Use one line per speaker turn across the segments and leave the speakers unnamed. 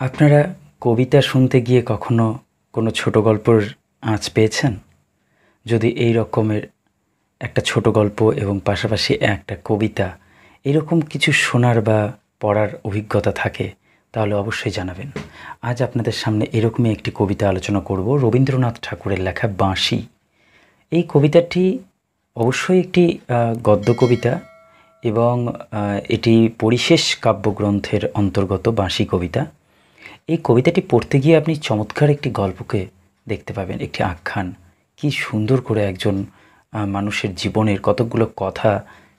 আপনারা কবিতা শুনতে গিয়ে কখনো কোনো ছোট গল্পর আঁচ পেয়েছেন? যদি এই রকমের একটা ছোট গল্প এবং পাশাপাশি একটা কবিতা এরকম কিছু শোনার বা পড়ার অভিজ্ঞতা থাকে, তাহলে অবশ্যই জানাবেন। আজ আপনাদের সামনে এরকমই একটি কবিতা আলোচনা করব, রবীন্দ্রনাথ ঠাকুরের লেখা বাঁশি। এই কবিতাটি অবশ্যই একটি গদ্য কবিতা এবং এটি পরিশেষ কাব্যগ্রন্থের অন্তর্গত বাঁশি কবিতা। এই কবিতাটি পড়তে গিয়ে আপনি চমৎকার একটি গল্পকে দেখতে পাবেন, একটি আখ্যান। কি সুন্দর করে একজন মানুষের জীবনের কতকগুলো কথা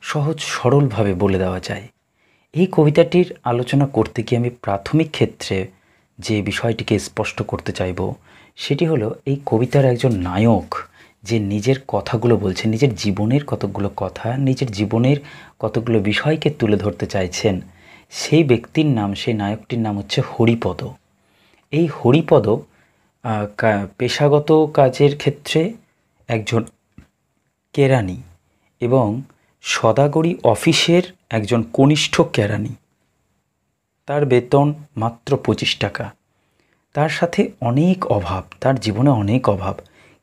সহজ সরলভাবে বলে দেওয়া যায়। এই কবিতাটির আলোচনা করতে গিয়ে আমি প্রাথমিক ক্ষেত্রে যে বিষয়টিকে স্পষ্ট করতে চাইব, সেটি হলো এই কবিতার একজন নায়ক যে নিজের কথাগুলো বলছেন নিজের জীবনের কতকগুলো কথা, নিজের জীবনের কতগুলো বিষয়কে তুলে ধরতে চাইছেন, সেই ব্যক্তির নাম, সেই নায়কটির নাম হচ্ছে হরিপদ। এই হরিপদ পেশাগত কাজের ক্ষেত্রে একজন কেরানি এবং সদাগরি অফিসের একজন কনিষ্ঠ কেরানি তার বেতন মাত্র পঁচিশ টাকা। তার সাথে অনেক অভাব, তার জীবনে অনেক অভাব।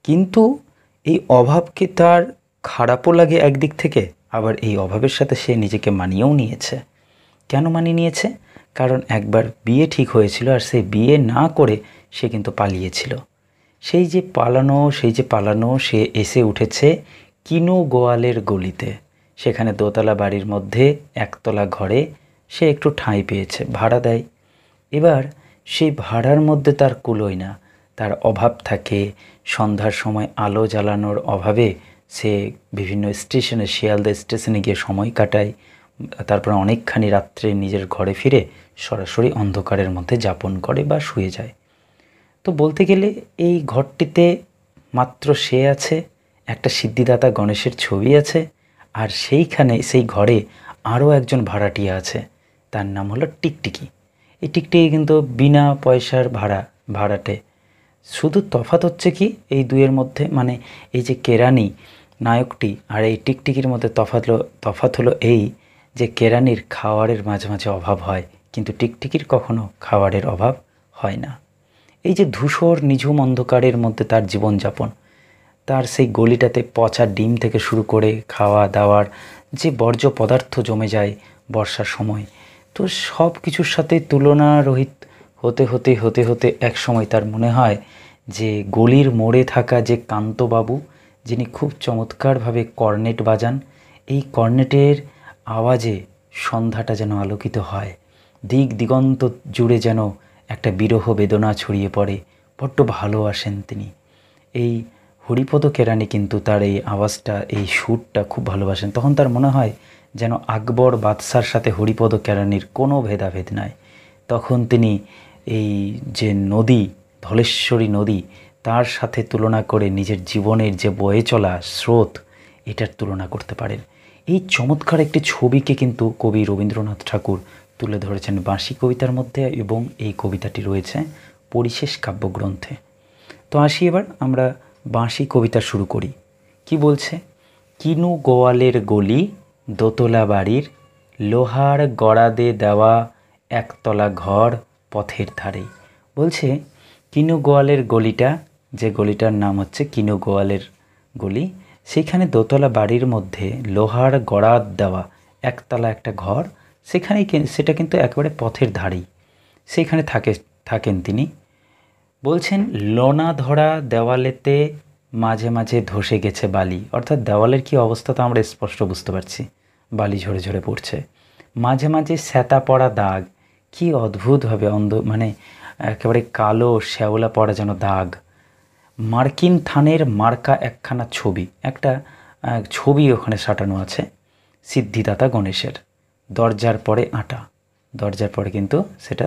কিন্তু এই অভাবকে তার খারাপও লাগে একদিক থেকে? আবার এই অভাবের সাথে সে নিজেকে মানিয়েও নিয়েছে। কেন মানিয়ে নিয়েছে? কারণ একবার বিয়ে ঠিক হয়েছিল আর সে বিয়ে না করে সে কিন্তু পালিয়েছিল। সেই যে পালানো, সেই যে পালানো, সে এসে উঠেছে কিনো গোয়ালের গলিতে। সেখানে দোতলা বাড়ির মধ্যে একতলা ঘরে সে একটু ঠাঁই পেয়েছে, ভাড়া দেয়। এবার সেই ভাড়ার মধ্যে তার কুলোয় না, তার অভাব থাকে, সন্ধ্যার সময় আলো জ্বালানোর অভাবে সে বিভিন্ন স্টেশনে, শিয়ালদা স্টেশনে গিয়ে সময় কাটায়, তারপর অনেকখানি রাত্রে নিজের ঘরে ফিরে সরাসরি অন্ধকারের মধ্যে যাপন করে বা শুয়ে যায়। তো বলতে গেলে এই ঘরটিতে মাত্র সে আছে, একটা সিদ্ধিদাতা গণেশের ছবি আছে, আর সেইখানে, সেই ঘরে আরও একজন ভাড়াটিয়া আছে। তার নাম হলো টিকটিকি। এই টিকটিকি কিন্তু বিনা পয়সার ভাড়া, ভাড়াটে। শুধু তফাত হচ্ছে কি, এই দুয়ের মধ্যে মানে এই যে কেরানি নায়কটি আর এই টিকটিকির মধ্যে তফাত তফাৎ হলো এই যে কেরানির খাওয়ারের মাঝে মাঝে অভাব হয়। কিন্তু টিকটিকির কখনো খাবারের অভাব হয় না। এই যে ধূসর, নিঝুম অন্ধকারের মধ্যে তার জীবনযাপন, তার সেই গলিটাতে পচা ডিম থেকে শুরু করে খাওয়া দাওয়ার যে বর্জ্য পদার্থ জমে যায় বর্ষার সময়, তো সব কিছুর সাথে তুলনা রহিত হতে হতে হতে হতে এক সময় তার মনে হয় যে গলির মোড়ে থাকা যে কান্তবাবু, যিনি খুব চমৎকারভাবে কর্নেট বাজান, এই কর্নেটের আওয়াজে সন্ধ্যাটা যেন আলোকিত হয়। দিক দিগন্ত জুড়ে যেন একটা বিরহ বেদনা ছড়িয়ে পড়ে। বড্ড ভালোবাসেন তিনি। এই হরিপদ কেরানি কিন্তু তার এই আওয়াজটা, এই সুরটা খুব ভালোবাসেন। তখন তার মনে হয় যেন আকবর বাদশার সাথে হরিপদ কেরানির কোনো ভেদাভেদ নাই। তখন তিনি এই যে নদী, ধলেশ্বরী নদী, তার সাথে তুলনা করে নিজের জীবনের যে বয়ে চলা স্রোত, এটার তুলনা করতে পারেন। এই চমৎকার একটি ছবিকে কিন্তু কবি রবীন্দ্রনাথ ঠাকুর তুলে ধরেছেন বাঁশি কবিতার মধ্যে এবং এই কবিতাটি রয়েছে পরিশেষ কাব্যগ্রন্থে। তো আসি এবার, আমরা বাঁশি কবিতা শুরু করি। কি বলছে? কিনু গোয়ালের গলি, দোতলা বাড়ির, লোহার গড়াদে দেওয়া একতলা ঘর পথের ধারে। বলছে, কিনু গোয়ালের গলিটা, যে গলিটার নাম হচ্ছে কিনু গোয়ালের গলি, সেখানে দোতলা বাড়ির মধ্যে লোহার গড়াদ দেওয়া একতলা একটা ঘর সেখানেই সেটা কিন্তু একেবারে পথের ধারেই। সেখানে থাকে, থাকেন তিনি। বলছেন লোনা ধরা দেওয়ালেতে মাঝে মাঝে ধসে গেছে বালি। অর্থাৎ দেওয়ালের কি অবস্থা তো আমরা স্পষ্ট বুঝতে পারছি। বালি ঝরে ঝরে পড়ছে। মাঝে মাঝে স্যাতা পড়া দাগ। কি অদ্ভুতভাবে অন্ধ মানে একেবারে কালো শ্যাওলা পড়া যেন দাগ। মার্কিন থানের মার্কা একখানা ছবি। একটা ছবি ওখানে সাঁটানো আছে। সিদ্ধিদাতা গণেশের। দরজার পরে আটা। দরজার পরে কিন্তু সেটা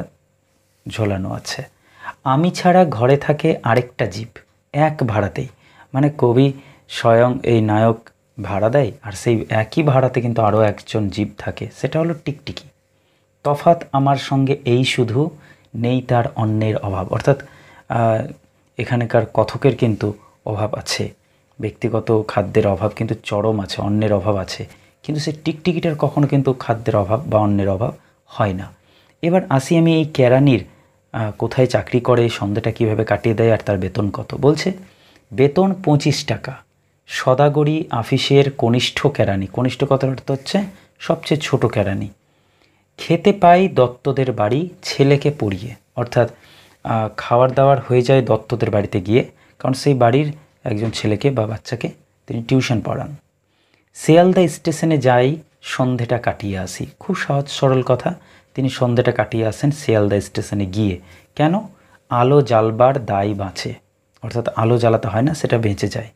ঝোলানো আছে। আমি ছাড়া ঘরে থাকে আরেকটা জীব, এক ভাড়াতেই। মানে কবি স্বয়ং এই নায়ক ভাড়া দেয় আর সেই একই ভাড়াতে কিন্তু আরও একজন জীব থাকে, সেটা হলো টিকটিকি। তফাৎ আমার সঙ্গে এই শুধু নেই তার অন্যের অভাব। অর্থাৎ এখানকার কথকের কিন্তু অভাব আছে। ব্যক্তিগত খাদ্যের অভাব কিন্তু চরম আছে, অন্যের অভাব আছে। কিন্তু সে টিকটিকিটার কখনো কিন্তু খাদ্যের অভাব বা অন্যের অভাব হয় না। এবার আসি আমি এই কেরানির কোথায় চাকরি করে, সন্ধ্যাটা কীভাবে কাটিয়ে দেয় আর তার বেতন কত। বলছে, বেতন পঁচিশ টাকা। সদাগরি আফিসের কনিষ্ঠ কেরানি। কনিষ্ঠ কথার অর্থ হচ্ছে সবচেয়ে ছোট কেরানি। খেতে পাই দত্তদের বাড়ি, ছেলেকে পড়িয়ে। অর্থাৎ খাওয়ার দাওয়ার হয়ে যায় দত্তদের বাড়িতে গিয়ে। কারণ সেই বাড়ির একজন ছেলেকে বা বাচ্চাকে তিনি টিউশন পড়ান। শিয়ালদা স্টেশনে যাই, সন্ধেটা কাটিয়ে আসি। খুব সহজ, সরল কথা। তিনি সন্ধেটা কাটিয়ে আসেন শিয়ালদা স্টেশনে গিয়ে। কেন? আলো জ্বালবার দায় বাঁচে। অর্থাৎ আলো জ্বালাতে হয় না, সেটা বেঁচে যায়।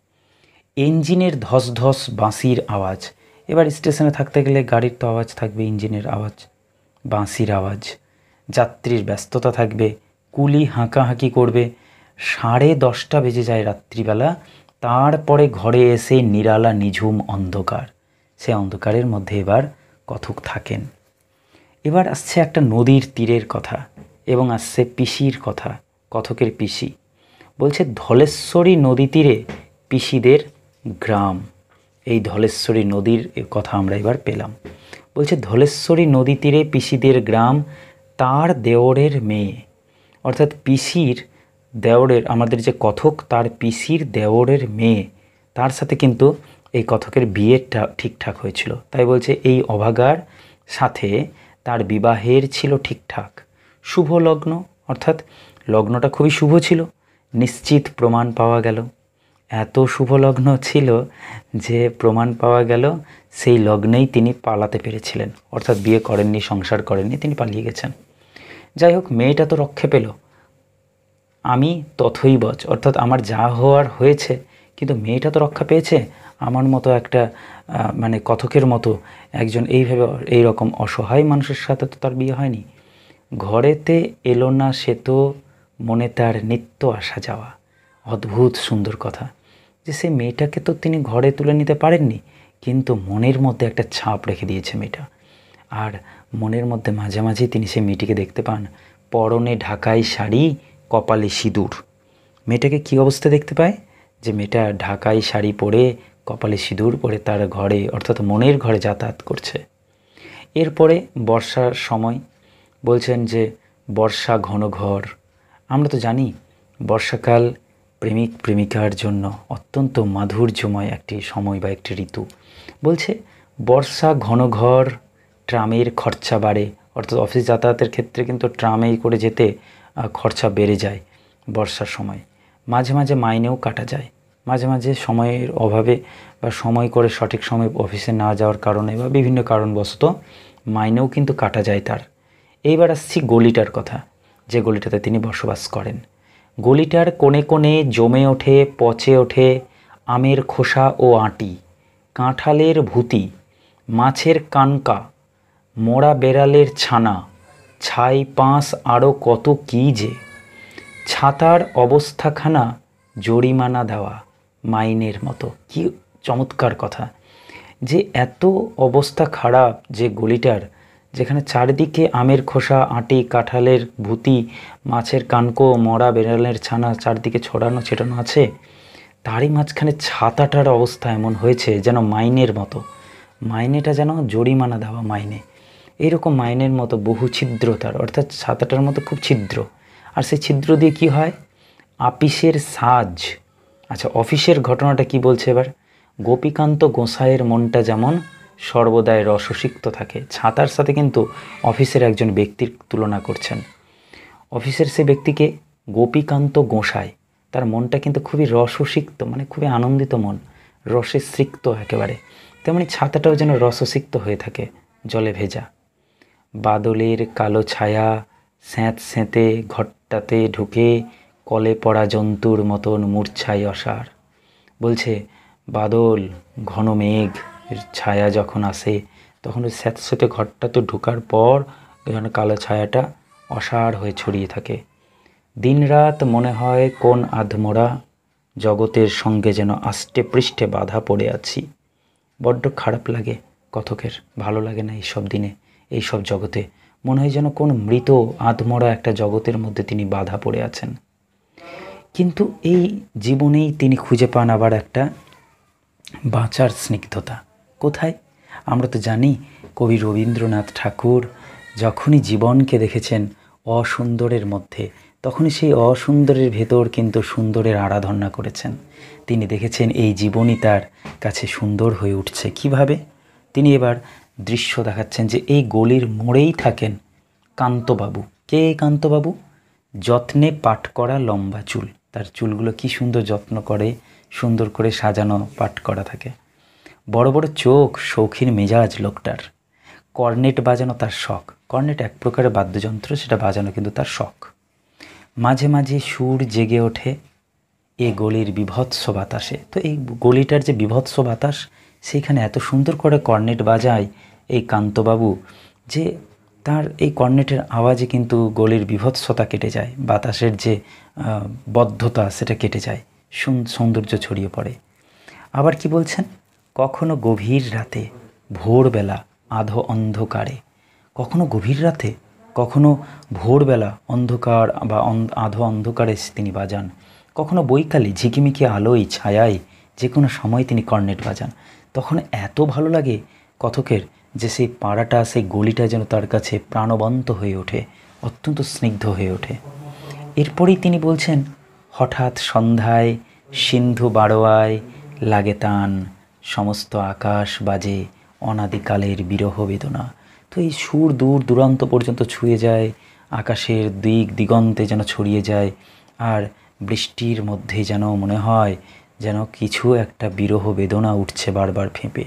ইঞ্জিনের ধস ধস বাঁশির আওয়াজ। এবার স্টেশনে থাকতে গেলে গাড়ির তো আওয়াজ থাকবে, ইঞ্জিনের আওয়াজ। বাঁশির আওয়াজ। যাত্রীর ব্যস্ততা থাকবে। কুলি হাঁকাহাঁকি করবে। সাড়ে দশটা বেজে যায় রাত্রিবেলা। তারপরে ঘরে এসে নিরালা নিঝুম অন্ধকার। সে অন্ধকারের মধ্যে এবার কথক থাকেন। এবার আসছে একটা নদীর তীরের কথা এবং আসছে পিসির কথা, কথকের পিসি। বলছে, ধলেশ্বরী নদী তীরে পিসিদের গ্রাম। এই ধলেশ্বরী নদীর কথা আমরা এবার পেলাম। বলছে, ধলেশ্বরী নদী তীরে পিসিদের গ্রাম তার দেওরের মেয়ে। অর্থাৎ পিসির দেওরের, আমাদের যে কথক, তার পিসির দেওরের মেয়ে, তার সাথে কিন্তু এই কথকের বিয়েটা ঠিকঠাক হয়েছিল। তাই বলছে, এই অভাগার সাথে তার বিবাহের ছিল ঠিকঠাক। শুভ লগ্ন, অর্থাৎ লগ্নটা খুবই শুভ ছিল। নিশ্চিত প্রমাণ পাওয়া গেল। এত শুভ লগ্ন ছিল যে প্রমাণ পাওয়া গেল, সেই লগ্নেই তিনি পালাতে পেরেছিলেন। অর্থাৎ বিয়ে করেননি, সংসার করেননি, তিনি পালিয়ে গেছেন। যাই হোক, মেয়েটা তো রক্ষে পেল। আমি তথই বচ অর্থাৎ আমার যা হওয়ার হয়েছে, কিন্তু মেয়েটা তো রক্ষা পেয়েছে। আমার মতো একটা মানে কথকের মতো একজন এইভাবে এই রকম অসহায় মানুষের সাথে তো তার বিয়ে হয়নি। ঘরেতে এলো না সে তো মনে তার নিত্য আসা যাওয়া। অদ্ভুত সুন্দর কথা যে সে মেয়েটাকে তো তিনি ঘরে তুলে নিতে পারেননি, কিন্তু মনের মধ্যে একটা ছাপ রেখে দিয়েছে মেয়েটা। আর মনের মধ্যে মাঝে মাঝে তিনি সেই মেয়েটিকে দেখতে পান। পরনে ঢাকাই শাড়ি কপালে সিঁদুর। মেয়েটাকে কী অবস্থা দেখতে পায়? যে মেয়েটা ঢাকাই শাড়ি পরে কপালে সিঁদুর পরে তার ঘরে, অর্থাৎ মনের ঘরে যাতায়াত করছে। এরপরে বর্ষার সময় বলছেন যে, বর্ষা ঘন ঘর। আমরা তো জানি, বর্ষাকাল প্রেমিক প্রেমিকার জন্য অত্যন্ত মাধুর্যময় একটি সময় বা একটি ঋতু। বলছে, বর্ষা ঘন ঘর, ট্রামের খরচা বাড়ে। অর্থাৎ অফিস যাতায়াতের ক্ষেত্রে কিন্তু ট্রামে করে যেতে খরচা বেড়ে যায় বর্ষার সময়। মাঝে মাঝে মাইনেও কাটা যায়। মাঝে মাঝে সময়ের অভাবে বা সময় করে সঠিক সময় অফিসে না যাওয়ার কারণে বা বিভিন্ন কারণবশত মাইনেও কিন্তু কাটা যায় তার। এইবার আসছি গলিটার কথা, যে গলিটাতে তিনি বসবাস করেন। গলিটার কোণে কোণে জমে ওঠে, পচে ওঠে আমের খোসা ও আঁটি, কাঁঠালের ভুতি, মাছের কানকা মোড়া বেড়ালের ছানা ছাই পাঁস আরও কত কী যে। ছাতার অবস্থাখানা জরিমানা দেওয়া, মাইনের মতো। কি চমৎকার কথা। যে এত অবস্থা খারাপ যে গলিটার, যেখানে চারিদিকে আমের খোসা, আটি, কাঁঠালের ভুতি, মাছের কানকো, মরা বেড়ালের ছানা চারদিকে ছড়ানো ছেটানো আছে, তারই মাঝখানে ছাতাটার অবস্থা এমন হয়েছে যেন মাইনের মতো। মাইনেটা যেন জরিমানা দেওয়া মাইনে। এইরকম মাইনের মতো বহু ছিদ্রতার, অর্থাৎ ছাতাটার মতো খুব ছিদ্র। আর সেই ছিদ্র দিয়ে কি হয়? আপিসের সাজ। আচ্ছা অফিসের ঘটনাটা কি বলছে এবার? গোপীকান্ত গোসাইয়ের মনটা যেমন সর্বদাই রসসিক্ত থাকে, ছাতার সাথে কিন্তু অফিসের একজন ব্যক্তির তুলনা করছেন। অফিসের সে ব্যক্তিকে গোপীকান্ত গোসাই, তার মনটা কিন্তু খুবই রসসিক্ত মানে খুবই আনন্দিত মন, রসে সিক্ত একেবারে। তেমনি ছাতাটাও যেন রসসিক্ত হয়ে থাকে, জলে ভেজা। বাদলের কালো ছায়া স্যাঁত স্যাঁতে ঘরটাতে ঢুকে কলে পড়া জন্তুর মতন মূর্ছায় অসার। বলছে, বাদল, ঘন মেঘ ছায়া যখন আসে, তখন ওই স্যাঁত স্যাঁতে ঘরটা তো ঢোকার পর এখানে কালো ছায়াটা অসার হয়ে ছড়িয়ে থাকে। দিনরাত মনে হয় কোন আধমোড়া জগতের সঙ্গে যেন আষ্টে পৃষ্ঠে বাধা পড়ে আছি। বড্ড খারাপ লাগে কথকের, ভালো লাগে না এইসব দিনে। এইসব জগতে। মনে হয় যেন কোন মৃত আধমরা একটা জগতের মধ্যে তিনি বাধা পড়ে আছেন। কিন্তু এই জীবনেই তিনি খুঁজে পান আবার একটা বাঁচার স্নিগ্ধতা। কোথায়? আমরা তো জানি, কবি রবীন্দ্রনাথ ঠাকুর যখনই জীবনকে দেখেছেন অসুন্দরের মধ্যে, তখনই সেই অসুন্দরের ভেতর কিন্তু সুন্দরের আরাধনা করেছেন। তিনি দেখেছেন এই জীবনই তার কাছে সুন্দর হয়ে উঠছে। কীভাবে? তিনি এবার দৃশ্য দেখাচ্ছেন যে এই গলির মোড়েই থাকেন কান্তবাবু। কে কান্তবাবু? যত্নে পাট করা লম্বা চুল। তার চুলগুলো কি সুন্দর যত্ন করে, সুন্দর করে সাজানো পাট করা থাকে। বড় বড় চোখ, শৌখিন মেজাজ লোকটার। কর্নেট বাজানো তার শখ। কর্নেট এক প্রকারের বাদ্যযন্ত্র, সেটা বাজানো কিন্তু তার শখ। মাঝে মাঝে সুর জেগে ওঠে, এ গলির বিভৎস বাতাসে। তো এই গলিটার যে বিভৎস বাতাস সেইখানে এত সুন্দর করে কর্নেট বাজায় এই কান্তবাবু যে তার এই কর্নেটের আওয়াজে কিন্তু গলির বিভৎসতা কেটে যায়, বাতাসের যে বদ্ধতা সেটা কেটে যায়, সুন- সৌন্দর্য ছড়িয়ে পড়ে। আবার কি বলছেন? কখনো গভীর রাতে, ভোরবেলা, আধো অন্ধকারে। কখনো গভীর রাতে, কখনো ভোরবেলা, অন্ধকার বা আধো অন্ধকারে তিনি বাজান। কখনো বৈকালে ঝিকিমিকি আলোয়, ছায়ায় যে কোনো সময় তিনি কর্নেট বাজান। তখন এত ভালো লাগে কথকের যে সেই পাড়াটা, সেই গলিটা যেন তার কাছে প্রাণবন্ত হয়ে ওঠে, অত্যন্ত স্নিগ্ধ হয়ে ওঠে। এরপরেই তিনি বলছেন, হঠাৎ সন্ধ্যায় সিন্ধু বারোয়ায় লাগে টান সমস্ত আকাশ বাজে অনাদিকালের বিরহ বেদনা। তো এই সুর দূর দূরান্ত পর্যন্ত ছুঁয়ে যায়, আকাশের দিক দিগন্তে যেন ছড়িয়ে যায়, আর বৃষ্টির মধ্যে যেন মনে হয় যেন কিছু একটা বিরহ বেদনা উঠছে বারবার ফেঁপে।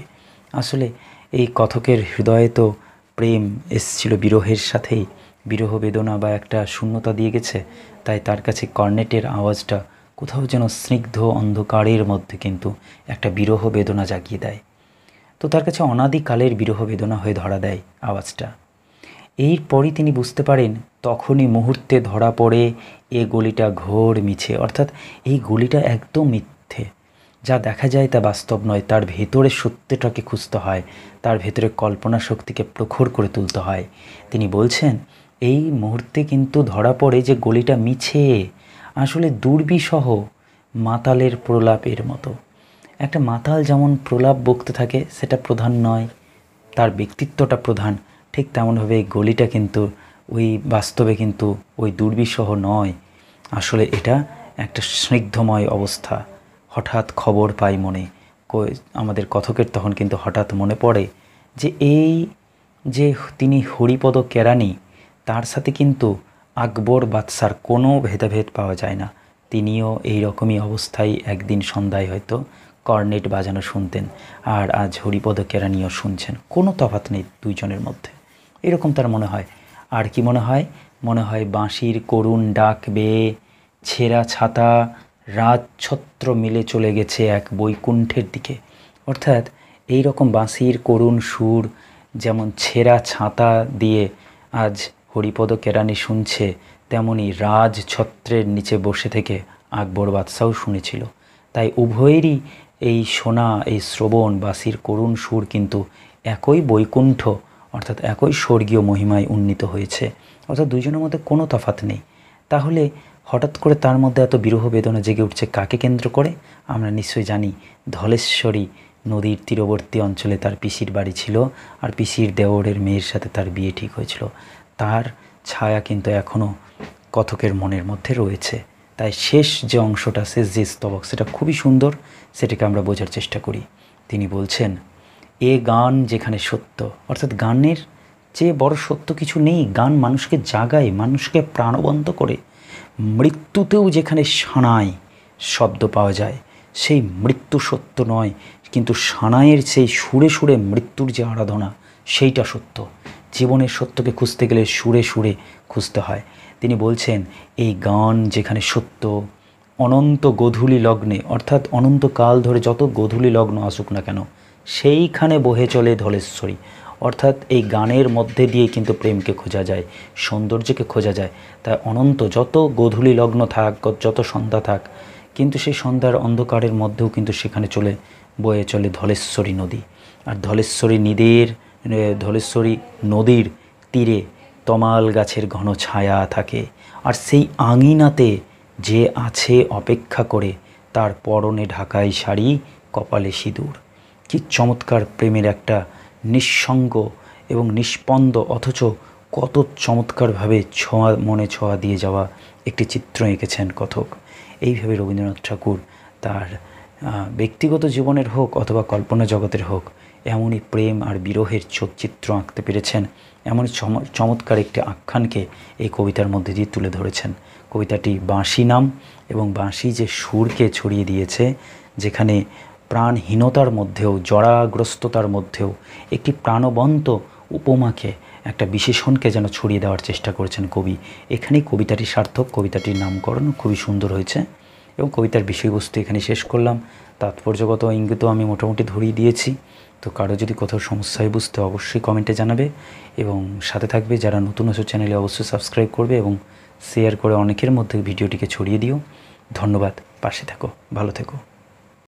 আসলে এই কথকের হৃদয়ে তো প্রেম এসছিল বিরহের সাথেই। বিরহ বেদনা বা একটা শূন্যতা দিয়ে গেছে, তাই তার কাছে কর্নেটের আওয়াজটা কোথাও যেন স্নিগ্ধ অন্ধকারের মধ্যে কিন্তু একটা বিরহ বেদনা জাগিয়ে দেয়। তো তার কাছে অনাদিকালের বিরহ বেদনা হয়ে ধরা দেয় আওয়াজটা। এরপরই তিনি বুঝতে পারেন, তখনই মুহূর্তে ধরা পড়ে এ গলিটা ঘোর মিছে। অর্থাৎ এই গলিটা একদম মিথ্যে। যা দেখা যায় তা বাস্তব নয়, তার ভেতরে সত্যটাকে খুঁজতে হয়, তার ভেতরে কল্পনা শক্তিকে প্রখর করে তুলতে হয়। তিনি বলছেন, এই মুহূর্তে কিন্তু ধরা পড়ে যে গলিটা মিছে, আসলে দুর্বিসহ মাতালের প্রলাপের মতো। একটা মাতাল যেমন প্রলাপ বকতে থাকে, সেটা প্রধান নয়, তার ব্যক্তিত্বটা প্রধান। ঠিক তেমনভাবে এই গলিটা কিন্তু, ওই বাস্তবে কিন্তু ওই দুর্বিসহ নয়। আসলে এটা একটা স্নিগ্ধময় অবস্থা। হঠাৎ খবর পাই মনে। আমাদের কথকের তখন কিন্তু হঠাৎ মনে পড়ে যে এই যে তিনি হরিপদ কেরানি তার সাথে কিন্তু আকবর বাদশার কোনো ভেদাভেদ পাওয়া যায় না। তিনিও এই রকমই অবস্থায় একদিন সন্ধ্যায় হয়তো কর্নেট বাজানো শুনতেন আর আজ হরিপদ কেরানিও শুনছেন। কোনো তফাৎ নেই দুইজনের মধ্যে। এরকম তার মনে হয়। আর কি মনে হয়? মনে হয় বাঁশির করুণ ডাক বেয়ে ছেঁড়া ছাতা রাজছত্র মিলে চলে গেছে এক বৈকুণ্ঠের দিকে। অর্থাৎ এই রকম বাঁশির করুণ সুর, যেমন ছেঁড়া ছাতা দিয়ে আজ হরিপদ কেরানি শুনছে, তেমনি রাজছত্রের নিচে বসে থেকে আকবর বাদশাও শুনেছিল। তাই উভয়েরই এই শোনা এই শ্রবণ বাসির করুণ সুর কিন্তু একই বৈকুণ্ঠ, অর্থাৎ একই স্বর্গীয় মহিমায় উন্নীত হয়েছে। অর্থাৎ দুইজনের মধ্যে কোনো তফাৎ নেই। তাহলে হঠাৎ করে তার মধ্যে এত বিরহ বেদনা জেগে উঠছে কাকে কেন্দ্র করে? আমরা নিশ্চয়ই জানি ধলেশ্বরী নদীর তীরবর্তী অঞ্চলে তার পিসির বাড়ি ছিল আর পিসির দেওরের মেয়ের সাথে তার বিয়ে ঠিক হয়েছিল। তার ছায়া কিন্তু এখনও কথকের মনের মধ্যে রয়েছে। তাই শেষ যে অংশটা, শেষ যে স্তবক, সেটা খুবই সুন্দর, সেটাকে আমরা বোঝার চেষ্টা করি। তিনি বলছেন, এ গান যেখানে সত্য, অর্থাৎ গানের চেয়ে বড় সত্য কিছু নেই। গান মানুষকে জাগায়, মানুষকে প্রাণবন্ত করে। মৃত্যুতেও যেখানে সানায় শব্দ পাওয়া যায়, সেই মৃত্যু সত্য নয়। কিন্তু সানাইয়ের সেই সুরে সুরে মৃত্যুর যে আরাধনা, সেইটা সত্য। জীবনের সত্যকে খুঁজতে গেলে সুরে সুরে খুঁজতে হয়। তিনি বলছেন, এই গান যেখানে সত্য, অনন্ত গধূলি লগ্নে, অর্থাৎ অনন্তকাল ধরে যত গধূলি লগ্ন আসুক না কেন, সেইখানে বহে চলে ধলেশ্বরী। অর্থাৎ এই গানের মধ্যে দিয়ে কিন্তু প্রেমকে খোঁজা যায়, সৌন্দর্যকে খোঁজা যায়। তাই অনন্ত যত গধূলি লগ্ন থাক, যত সন্ধ্যা থাক, কিন্তু সেই সন্ধ্যার অন্ধকারের মধ্যেও কিন্তু সেখানে চলে, বয়ে চলে ধলেশ্বরী নদী। আর ধলেশ্বরী নদীর ধলেশ্বরী নদীর তীরে তমাল গাছের ঘন ছায়া থাকে। আর সেই আঙিনাতে যে আছে অপেক্ষা করে, তার পরনে ঢাকাই শাড়ি, কপালে সিঁদুর। কি চমৎকার প্রেমের একটা নিঃসঙ্গ এবং নিষ্পন্দ, অথচ কত চমৎকারভাবে ছোঁয়া, মনে ছোঁয়া দিয়ে যাওয়া একটি চিত্র এঁকেছেন কথক। এইভাবে রবীন্দ্রনাথ ঠাকুর তার ব্যক্তিগত জীবনের হোক অথবা কল্পনা জগতের হোক, এমনই প্রেম আর বিরহের চিত্র আঁকতে পেরেছেন। এমনই চমৎকার একটি আখ্যানকে এই কবিতার মধ্যে দিয়ে তুলে ধরেছেন। কবিতাটি বাঁশি নাম এবং বাঁশি যে সুরকে ছড়িয়ে দিয়েছে, যেখানে প্রাণহীনতার মধ্যেও, জরাগ্রস্ততার মধ্যেও একটি প্রাণবন্ত উপমাকে, একটা বিশেষণকে যেন ছড়িয়ে দেওয়ার চেষ্টা করেছেন কবি। এখানেই কবিতাটি সার্থক, কবিতাটির নামকরণ খুবই সুন্দর হয়েছে এবং কবিতার বিষয়বস্তু এখানে শেষ করলাম। তাৎপর্যগত ইঙ্গিতও আমি মোটামুটি ধরিয়ে দিয়েছি। তো কারও যদি কোথাও সমস্যায় বুঝতে অবশ্যই কমেন্টে জানাবে এবং সাথে থাকবে যারা নতুন আছো চ্যানেলে অবশ্যই সাবস্ক্রাইব করবে এবং শেয়ার করে অনেকের মধ্যে ভিডিওটিকে ছড়িয়ে দিও। ধন্যবাদ, পাশে থাকো, ভালো থেকো।